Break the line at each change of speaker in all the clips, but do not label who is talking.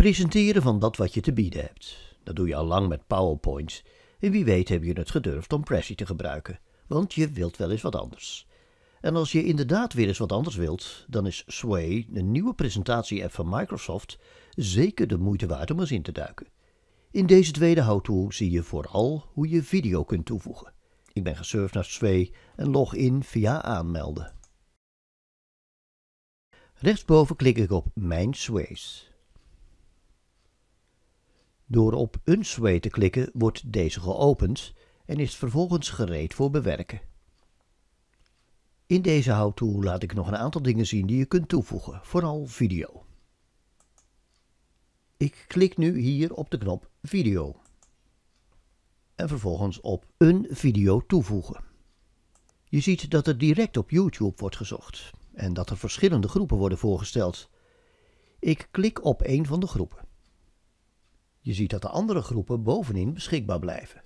Presenteren van dat wat je te bieden hebt. Dat doe je al lang met PowerPoint. En wie weet heb je het gedurfd om Prezi te gebruiken, want je wilt wel eens wat anders. En als je inderdaad weer eens wat anders wilt, dan is Sway, de nieuwe presentatie-app van Microsoft, zeker de moeite waard om eens in te duiken. In deze tweede how-to zie je vooral hoe je video kunt toevoegen. Ik ben gesurfd naar Sway en log in via aanmelden. Rechtsboven klik ik op Mijn Sways. Door op een sway te klikken wordt deze geopend en is vervolgens gereed voor bewerken. In deze how-to laat ik nog een aantal dingen zien die je kunt toevoegen, vooral video. Ik klik nu hier op de knop Video en vervolgens op Een video toevoegen. Je ziet dat er direct op YouTube wordt gezocht en dat er verschillende groepen worden voorgesteld. Ik klik op een van de groepen. Je ziet dat de andere groepen bovenin beschikbaar blijven.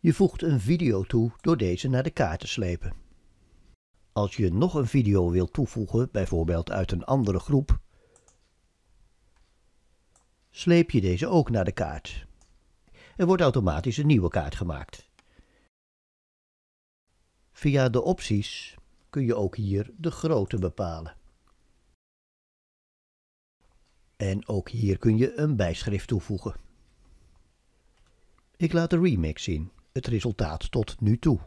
Je voegt een video toe door deze naar de kaart te slepen. Als je nog een video wilt toevoegen, bijvoorbeeld uit een andere groep, sleep je deze ook naar de kaart. Er wordt automatisch een nieuwe kaart gemaakt. Via de opties kun je ook hier de grootte bepalen. En ook hier kun je een bijschrift toevoegen. Ik laat de remix zien, het resultaat tot nu toe.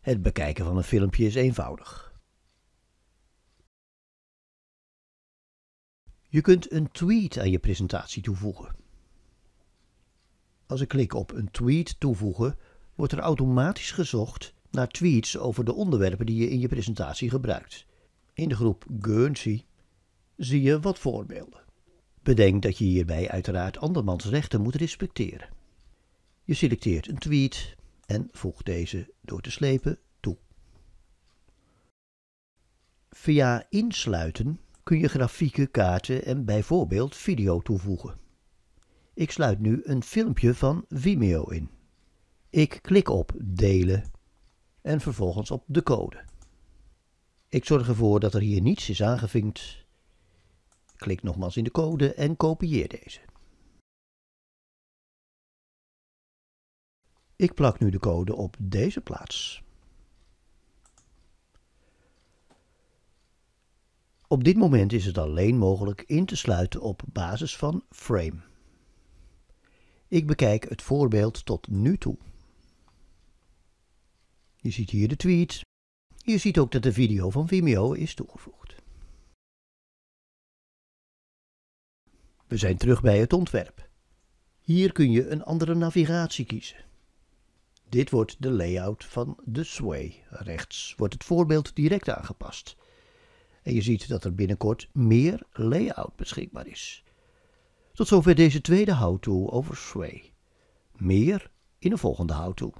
Het bekijken van een filmpje is eenvoudig. Je kunt een tweet aan je presentatie toevoegen. Als ik klik op een tweet toevoegen, wordt er automatisch gezocht naar tweets over de onderwerpen die je in je presentatie gebruikt. In de groep Guernsey zie je wat voorbeelden. Bedenk dat je hierbij uiteraard andermans rechten moet respecteren. Je selecteert een tweet en voegt deze door te slepen toe. Via insluiten kun je grafieken, kaarten en bijvoorbeeld video toevoegen. Ik sluit nu een filmpje van Vimeo in. Ik klik op delen en vervolgens op de code. Ik zorg ervoor dat er hier niets is aangevinkt. Klik nogmaals in de code en kopieer deze. Ik plak nu de code op deze plaats. Op dit moment is het alleen mogelijk in te sluiten op basis van frame. Ik bekijk het voorbeeld tot nu toe. Je ziet hier de tweet. Je ziet ook dat de video van Vimeo is toegevoegd. We zijn terug bij het ontwerp. Hier kun je een andere navigatie kiezen. Dit wordt de layout van de Sway. Rechts wordt het voorbeeld direct aangepast. En je ziet dat er binnenkort meer layout beschikbaar is. Tot zover deze tweede how-to over Sway. Meer in de volgende how-to.